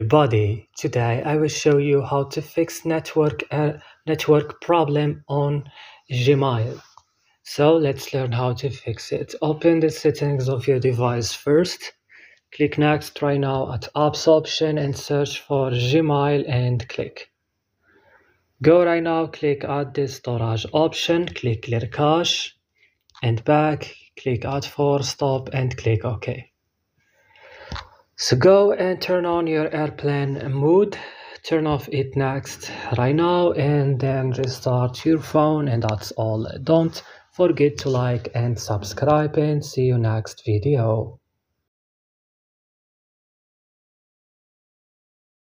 Everybody, today I will show you how to fix network uh, network problem on Gmail. So let's learn how to fix it. Open the settings of your device first. Click next right now at apps option and search for Gmail and click. Go right now, click add the storage option, click clear cache and back, click add force stop and click OK. So go and turn on your airplane mode, turn off it next right now and then restart your phone and that's all. Don't forget to like and subscribe and see you next video.